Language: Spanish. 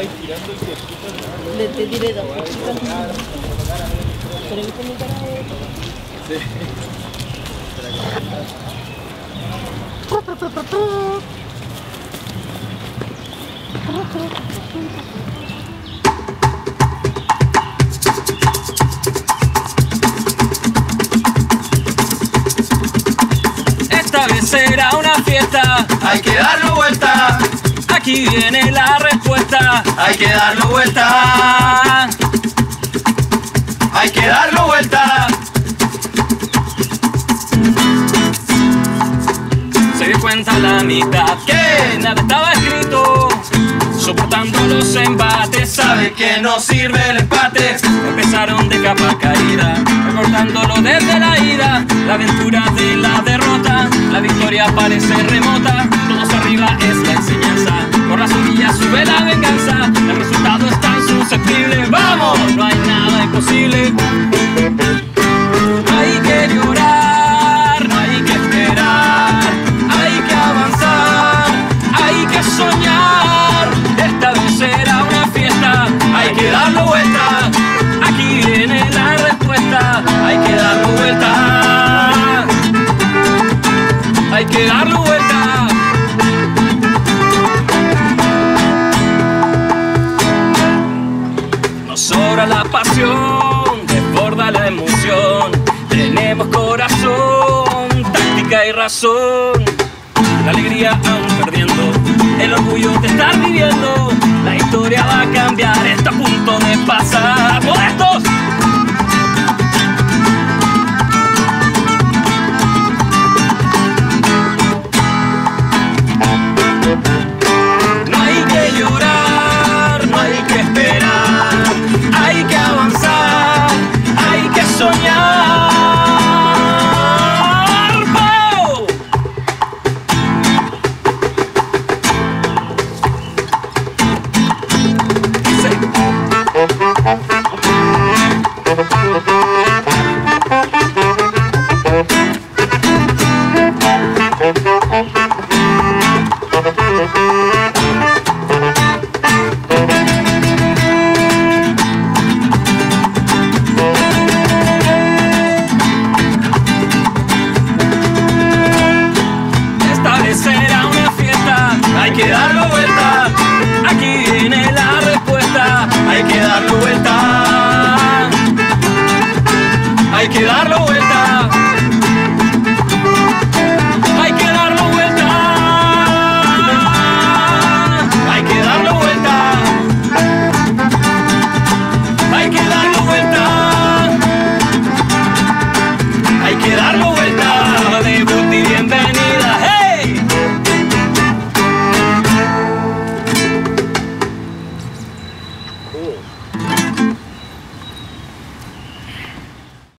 Le te diré dos cositas. Pero viste mi cara de... Esta vez será una fiesta, Hay que darlo vuelta, aquí viene la respuesta. hay que darlo vuelta, hay que darlo vuelta. Se dio cuenta la mitad ¿Qué? nada estaba escrito, soportando los embates. Sabe que no sirve el empate, Empezaron de capa caída, recordándolo desde la ida, la aventura de la derrota, la victoria parece remota, Hay que llorar, hay que esperar, hay que avanzar, hay que soñar, esta vez será una fiesta, hay que darlo vuelta, aquí viene la respuesta, hay que darlo vuelta, hay que darlo vuelta. Nos sobra la pasión, Tenemos corazón, táctica y razón. La alegría aún perdiendo, el orgullo de estar viviendo.